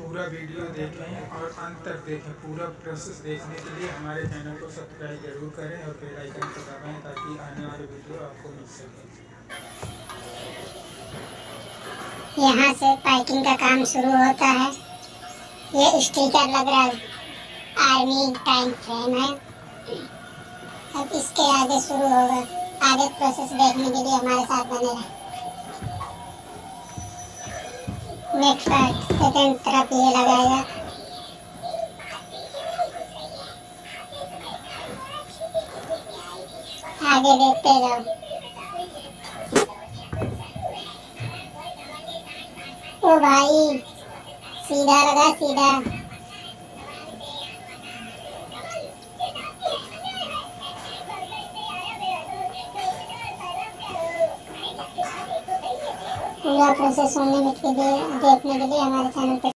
पूरा वीडियो देखें और अंत तक देखें। पूरा प्रोसेस देखने के लिए हमारे चैनल को सब्सक्राइब ज़रूर करें और बेल आइकन को दबाएँ ताकि आने वाले वीडियो आपको मिल सके। यहाँ से पैकिंग का काम शुरू होता है। ये स्टिकर लग रहा है। आर्मी टाइम फ्रेम है। अब इसके आगे शुरू होगा। आगे प्रोसेस देखने के लिए हमारे साथ बने रहे। नेक्स्ट सेकेंड तरफ़ ये लगाएगा। आगे देखते जाओ। ओ भाई सीधा लगा सीधा। पूरा प्रोसेस सुनने के लिए देखने के लिए हमारे चैनल पे।